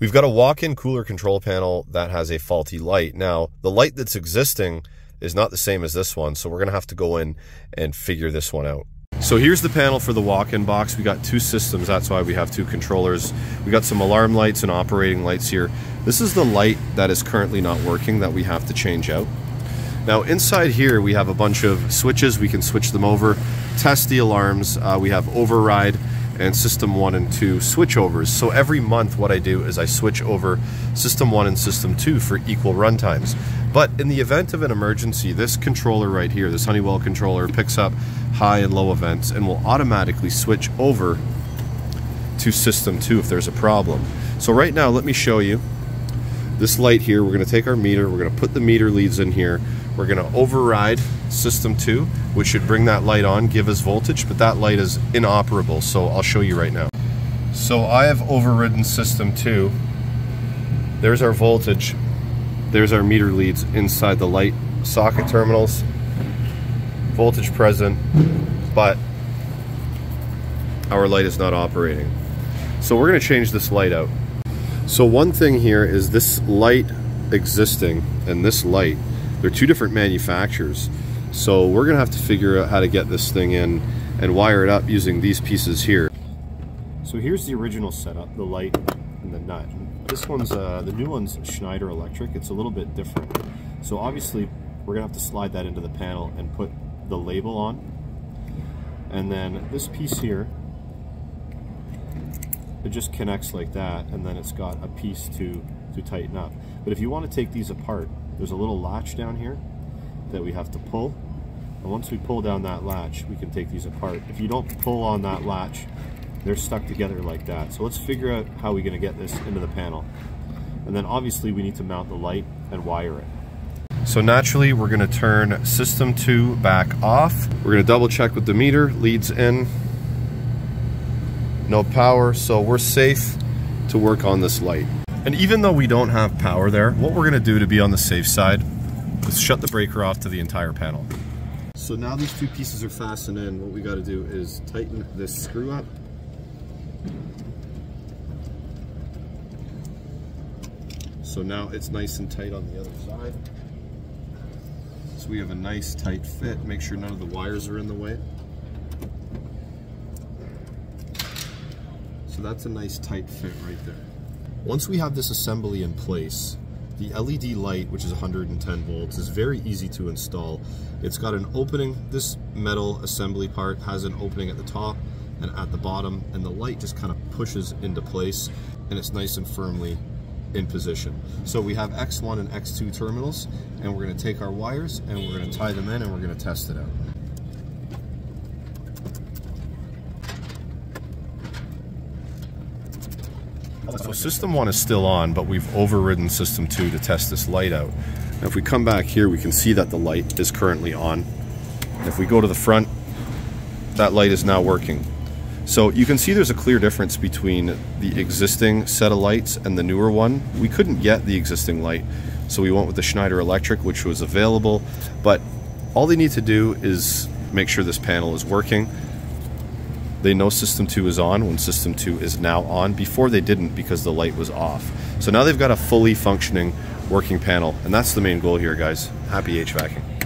We've got a walk-in cooler control panel that has a faulty light. Now, the light that's existing is not the same as this one, so we're gonna have to go in and figure this one out. So here's the panel for the walk-in box. We got two systems, that's why we have two controllers. We got some alarm lights and operating lights here. This is the light that is currently not working that we have to change out. Now inside here we have a bunch of switches, we can switch them over, test the alarms, uh, we have override and system 1 and 2 switchovers. So every month what I do is I switch over system 1 and system 2 for equal runtimes. But in the event of an emergency, this controller right here, this Honeywell controller picks up high and low events and will automatically switch over to system 2 if there's a problem. So right now let me show you this light here. We're going to take our meter, we're going to put the meter leads in here we're going to override system 2, which should bring that light on, give us voltage, but that light is inoperable, so I'll show you right now. So I have overridden system 2. There's our voltage. There's our meter leads inside the light socket terminals. Voltage present, but our light is not operating. So we're going to change this light out. So one thing here is this light existing and this light they're two different manufacturers. So we're gonna have to figure out how to get this thing in and wire it up using these pieces here. So here's the original setup, the light and the nut. This one's, uh, the new one's Schneider Electric. It's a little bit different. So obviously we're gonna have to slide that into the panel and put the label on. And then this piece here, it just connects like that and then it's got a piece to, to tighten up. But if you want to take these apart, there's a little latch down here that we have to pull. And once we pull down that latch, we can take these apart. If you don't pull on that latch, they're stuck together like that. So let's figure out how we're gonna get this into the panel. And then obviously we need to mount the light and wire it. So naturally, we're gonna turn system two back off. We're gonna double check with the meter, leads in, no power, so we're safe to work on this light. And even though we don't have power there, what we're gonna do to be on the safe side is shut the breaker off to the entire panel. So now these two pieces are fastened in, what we gotta do is tighten this screw up. So now it's nice and tight on the other side. So we have a nice tight fit. Make sure none of the wires are in the way. So that's a nice tight fit right there. Once we have this assembly in place, the LED light, which is 110 volts, is very easy to install. It's got an opening, this metal assembly part has an opening at the top and at the bottom, and the light just kind of pushes into place and it's nice and firmly in position. So we have X1 and X2 terminals, and we're gonna take our wires and we're gonna tie them in and we're gonna test it out. So system one is still on, but we've overridden system two to test this light out. Now if we come back here, we can see that the light is currently on. If we go to the front, that light is now working. So you can see there's a clear difference between the existing set of lights and the newer one. We couldn't get the existing light, so we went with the Schneider Electric, which was available, but all they need to do is make sure this panel is working they know System 2 is on when System 2 is now on. Before they didn't because the light was off. So now they've got a fully functioning working panel, and that's the main goal here, guys. Happy HVACing.